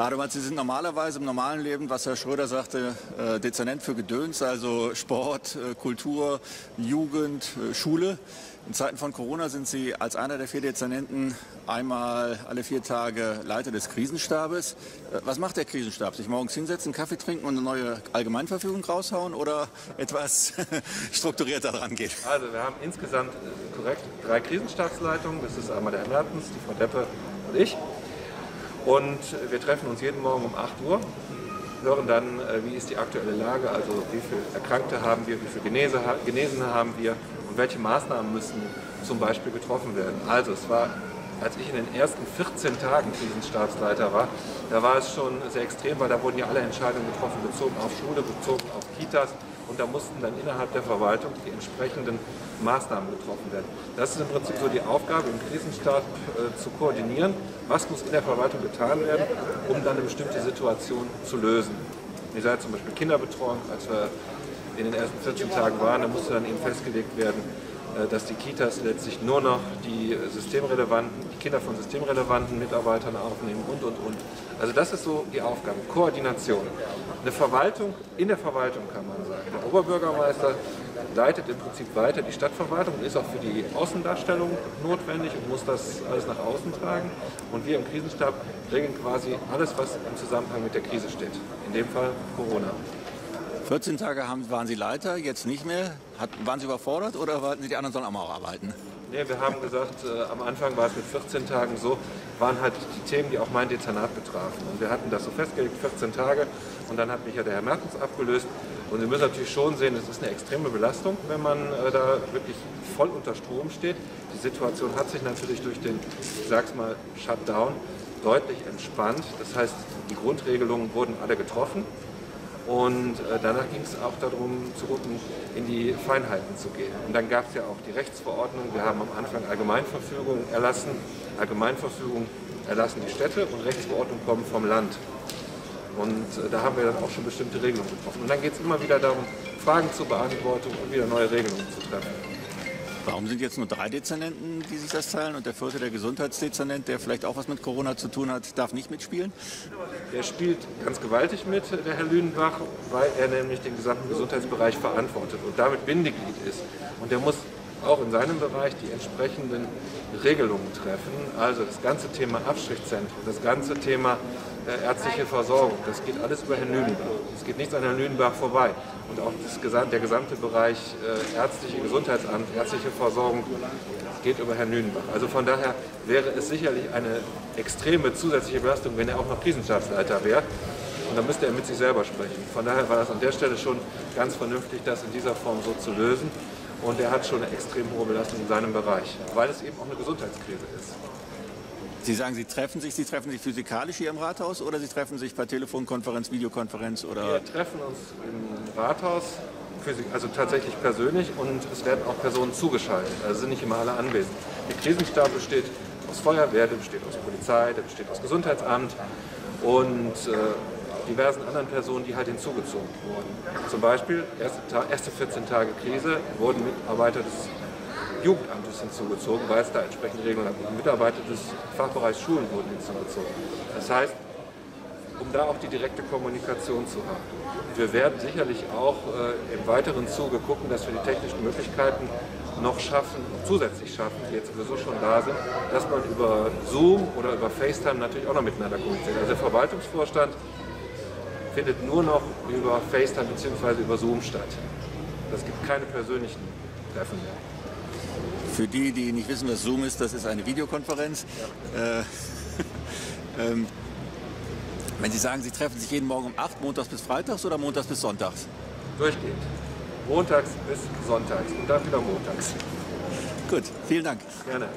Ademann, Sie sind normalerweise im normalen Leben, was Herr Schröder sagte, äh, Dezernent für Gedöns, also Sport, äh, Kultur, Jugend, äh, Schule. In Zeiten von Corona sind Sie als einer der vier Dezernenten einmal alle vier Tage Leiter des Krisenstabes. Was macht der Krisenstab? Sich morgens hinsetzen, Kaffee trinken und eine neue Allgemeinverfügung raushauen oder etwas strukturierter dran geht? Also wir haben insgesamt korrekt drei Krisenstabsleitungen. Das ist einmal der Herr Mertens, die Frau Deppe und ich. Und wir treffen uns jeden Morgen um 8 Uhr, hören dann, äh, wie ist die aktuelle Lage, also wie viele Erkrankte haben wir, wie viele Genesene haben wir und welche Maßnahmen müssen zum Beispiel getroffen werden. Also es war, als ich in den ersten 14 Tagen Krisenstabsleiter war, da war es schon sehr extrem, weil da wurden ja alle Entscheidungen getroffen, bezogen auf Schule, bezogen auf Kitas und da mussten dann innerhalb der Verwaltung die entsprechenden Maßnahmen getroffen werden. Das ist im Prinzip so die Aufgabe, im Krisenstab äh, zu koordinieren, was muss in der Verwaltung getan werden, um dann eine bestimmte Situation zu lösen. Ihr seid zum Beispiel Kinderbetreuung, als wir in den ersten 14 Tagen waren, da musste dann eben festgelegt werden, dass die Kitas letztlich nur noch die systemrelevanten, die Kinder von systemrelevanten Mitarbeitern aufnehmen und, und, und. Also das ist so die Aufgabe, Koordination. Eine Verwaltung, in der Verwaltung kann man sagen. Der Oberbürgermeister leitet im Prinzip weiter die Stadtverwaltung und ist auch für die Außendarstellung notwendig und muss das alles nach außen tragen. Und wir im Krisenstab regeln quasi alles, was im Zusammenhang mit der Krise steht. In dem Fall Corona. 14 Tage haben, waren Sie Leiter, jetzt nicht mehr. Hat, waren Sie überfordert oder wollten Sie, die anderen sollen auch arbeiten? Nee, wir haben gesagt, äh, am Anfang war es mit 14 Tagen so, waren halt die Themen, die auch mein Dezernat betrafen. Und wir hatten das so festgelegt, 14 Tage. Und dann hat mich ja der Herr Mertens abgelöst. Und Sie müssen natürlich schon sehen, es ist eine extreme Belastung, wenn man äh, da wirklich voll unter Strom steht. Die Situation hat sich natürlich durch den, ich sag's mal, Shutdown deutlich entspannt. Das heißt, die Grundregelungen wurden alle getroffen. Und äh, danach ging es auch darum, zu gucken, in die Feinheiten zu gehen. Und dann gab es ja auch die Rechtsverordnung. Wir haben am Anfang Allgemeinverfügung erlassen. Allgemeinverfügung erlassen die Städte und Rechtsverordnung kommen vom Land. Und äh, da haben wir dann auch schon bestimmte Regelungen getroffen. Und dann geht es immer wieder darum, Fragen zur Beantwortung und wieder neue Regelungen zu treffen. Warum sind jetzt nur drei Dezernenten, die sich das teilen und der vierte, der Gesundheitsdezernent, der vielleicht auch was mit Corona zu tun hat, darf nicht mitspielen? Der spielt ganz gewaltig mit, der Herr Lüdenbach, weil er nämlich den gesamten Gesundheitsbereich verantwortet und damit Bindeglied ist. Und der muss auch in seinem Bereich die entsprechenden Regelungen treffen. Also das ganze Thema Abstrichzentrum, das ganze Thema äh, ärztliche Versorgung. Das geht alles über Herrn Lüdenbach. Es geht nichts an Herrn Lüdenbach vorbei. Und auch das, der gesamte Bereich äh, ärztliche Gesundheitsamt, ärztliche Versorgung geht über Herrn Lüdenbach. Also von daher wäre es sicherlich eine extreme zusätzliche Belastung, wenn er auch noch Krisenstabsleiter wäre. Und dann müsste er mit sich selber sprechen. Von daher war das an der Stelle schon ganz vernünftig, das in dieser Form so zu lösen. Und er hat schon eine extrem hohe Belastung in seinem Bereich, weil es eben auch eine Gesundheitskrise ist. Sie sagen, Sie treffen sich, Sie treffen sich physikalisch hier im Rathaus oder Sie treffen sich per Telefonkonferenz, Videokonferenz oder? Wir treffen uns im Rathaus, also tatsächlich persönlich und es werden auch Personen zugeschaltet. Also sind nicht immer alle anwesend. Der Krisenstab besteht aus Feuerwehr, der besteht aus Polizei, der besteht aus Gesundheitsamt und äh, diversen anderen Personen, die halt hinzugezogen wurden. Zum Beispiel erste, erste 14 Tage Krise wurden Mitarbeiter des Jugendamtes hinzugezogen, weil es da entsprechende Regelungen hat. Mitarbeiter des Fachbereichs Schulen wurden hinzugezogen. Das heißt, um da auch die direkte Kommunikation zu haben. Wir werden sicherlich auch äh, im weiteren Zuge gucken, dass wir die technischen Möglichkeiten noch schaffen, zusätzlich schaffen, die jetzt sowieso schon da sind, dass man über Zoom oder über FaceTime natürlich auch noch miteinander kommuniziert. Also der Verwaltungsvorstand findet nur noch über FaceTime bzw. über Zoom statt. Es gibt keine persönlichen Treffen mehr. Für die, die nicht wissen, was Zoom ist, das ist eine Videokonferenz. Ja. Äh, ähm, wenn Sie sagen, Sie treffen sich jeden Morgen um 8, montags bis freitags oder montags bis sonntags? Durchgehend. Montags bis sonntags und dann wieder montags. Gut, vielen Dank. Gerne.